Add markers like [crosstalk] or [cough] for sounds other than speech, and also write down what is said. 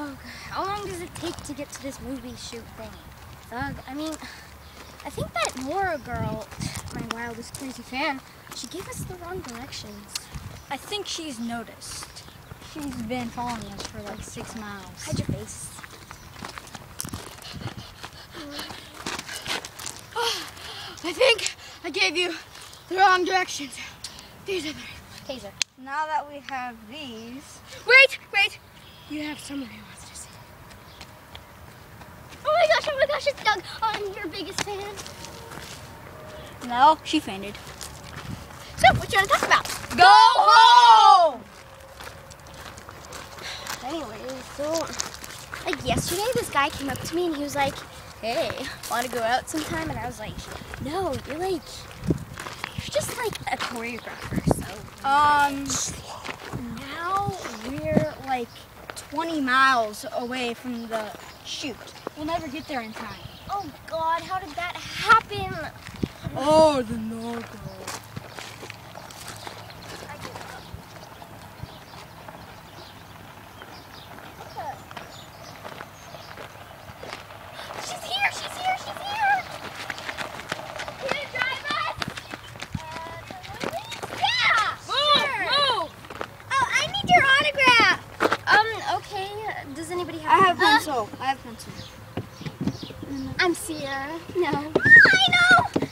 Oh, how long does it take to get to this movie shoot thing? Thug, I mean, I think that Nora girl, my wildest crazy fan, she gave us the wrong directions. I think she's noticed. She's been following us for like six miles. Hide your face. [sighs] I think I gave you the wrong directions. These are the Taser. Now that we have these, Wait, wait. You have someone who wants to see. Oh my gosh, oh my gosh, it's Thug. Oh, I'm your biggest fan. No, she fainted. So, what you want to talk about? Go home! Anyway, so, like yesterday, this guy came up to me and he was like, hey, want to go out sometime? And I was like, no, you're like, you're just like a choreographer, so. Um, now we're like 20 miles away from the shoot. We'll never get there in time. Oh God, how did that happen? Oh, the no She's here, she's here, she's here. Can you drive us? Uh, yeah, sure. Move! Oh, I need your autograph. Um, okay. Does anybody have? I have Uh, pencil. I have pencil. I'm Sierra. No. I know.